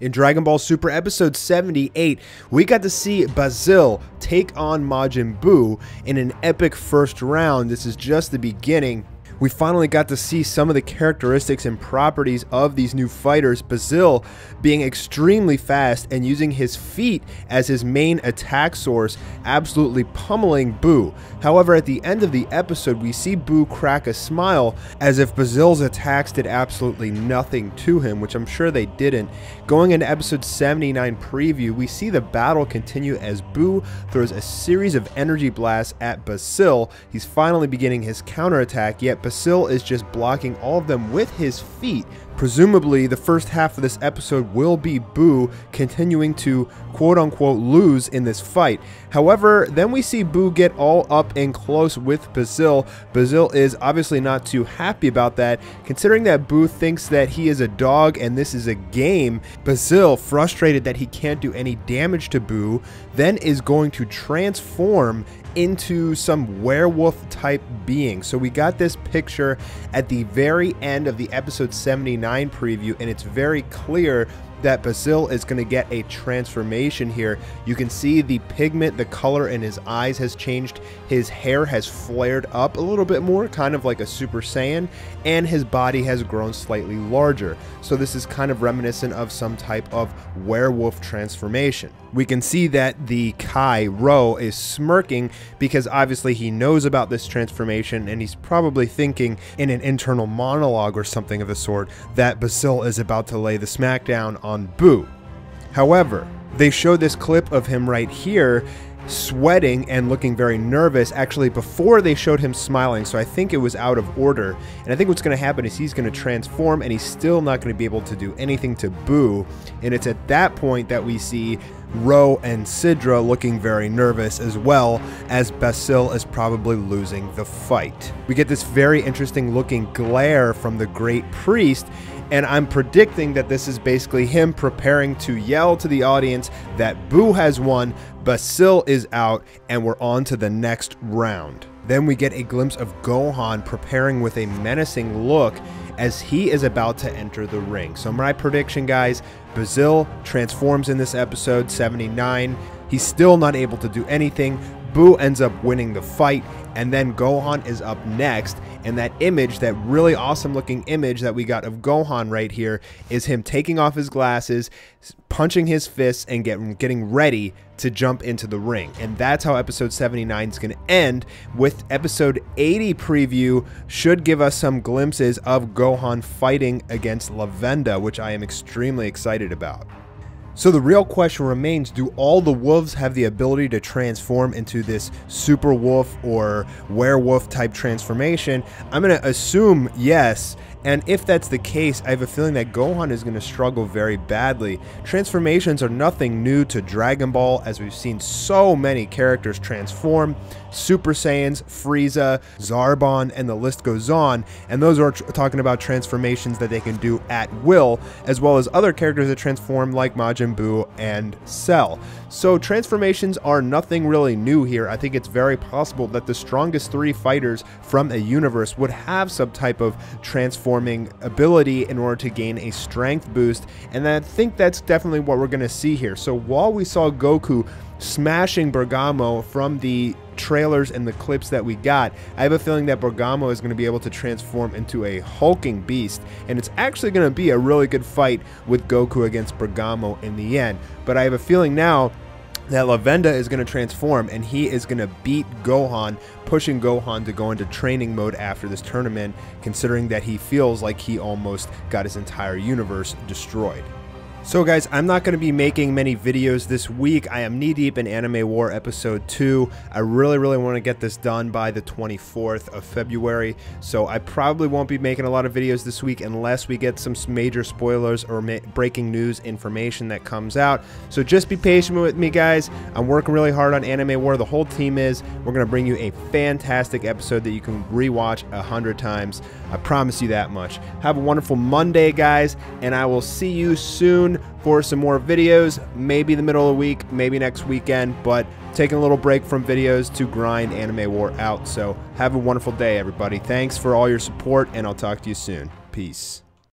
In Dragon Ball Super Episode 78, we got to see Basil take on Majin Buu in an epic first round. This is just the beginning we finally got to see some of the characteristics and properties of these new fighters. Basil being extremely fast and using his feet as his main attack source, absolutely pummeling Buu. However, at the end of the episode, we see Buu crack a smile as if Basil's attacks did absolutely nothing to him, which I'm sure they didn't. Going into episode 79 preview, we see the battle continue as Buu throws a series of energy blasts at Basil. He's finally beginning his counterattack, yet Basil is just blocking all of them with his feet. Presumably, the first half of this episode will be Buu continuing to quote unquote lose in this fight. However, then we see Buu get all up and close with Basil. Basil is obviously not too happy about that, considering that Buu thinks that he is a dog and this is a game. Basil, frustrated that he can't do any damage to Buu, then is going to transform into some werewolf type being. So we got this picture at the very end of the episode 79 preview, and it's very clear that Basil is going to get a transformation here. You can see the pigment, the color in his eyes has changed. His hair has flared up a little bit more, kind of like a Super Saiyan, and his body has grown slightly larger. So this is kind of reminiscent of some type of werewolf transformation. We can see that the Kai Ro is smirking because obviously he knows about this transformation and he's probably thinking in an internal monologue or something of the sort that Basil is about to lay the smackdown on Buu. However, they show this clip of him right here sweating and looking very nervous actually before they showed him smiling so i think it was out of order and i think what's going to happen is he's going to transform and he's still not going to be able to do anything to Buu and it's at that point that we see Ro and Sidra looking very nervous as well as Basil is probably losing the fight. We get this very interesting looking glare from the Great Priest and I'm predicting that this is basically him preparing to yell to the audience that Buu has won, Basil is out, and we're on to the next round. Then we get a glimpse of Gohan preparing with a menacing look as he is about to enter the ring. So my prediction, guys, Basil transforms in this episode 79. He's still not able to do anything. Buu ends up winning the fight, and then Gohan is up next. And that image, that really awesome looking image that we got of Gohan right here, is him taking off his glasses, punching his fists, and get, getting ready to jump into the ring. And that's how episode 79 is going to end, with episode 80 preview should give us some glimpses of Gohan fighting against Lavenda, which I am extremely excited about. So the real question remains, do all the wolves have the ability to transform into this super wolf or werewolf type transformation? I'm going to assume yes, and if that's the case, I have a feeling that Gohan is going to struggle very badly. Transformations are nothing new to Dragon Ball, as we've seen so many characters transform. Super Saiyans, Frieza, Zarbon, and the list goes on. And those are talking about transformations that they can do at will, as well as other characters that transform like Majin Buu and Cell. So transformations are nothing really new here. I think it's very possible that the strongest three fighters from a universe would have some type of transforming ability in order to gain a strength boost. And I think that's definitely what we're going to see here. So while we saw Goku smashing Bergamo from the trailers and the clips that we got, I have a feeling that Bergamo is going to be able to transform into a hulking beast, and it's actually going to be a really good fight with Goku against Bergamo in the end. But I have a feeling now that Lavenda is going to transform and he is going to beat Gohan, pushing Gohan to go into training mode after this tournament, considering that he feels like he almost got his entire universe destroyed. So guys, I'm not going to be making many videos this week. I am knee deep in Anime War Episode 2. I really, really want to get this done by the 24th of February. So I probably won't be making a lot of videos this week unless we get some major spoilers or breaking news information that comes out. So just be patient with me, guys. I'm working really hard on Anime War. The whole team is. We're going to bring you a fantastic episode that you can rewatch a hundred times. I promise you that much. Have a wonderful Monday, guys, and I will see you soon for some more videos, maybe the middle of the week, maybe next weekend, but taking a little break from videos to grind Anime War out. So have a wonderful day, everybody. Thanks for all your support, and I'll talk to you soon. Peace.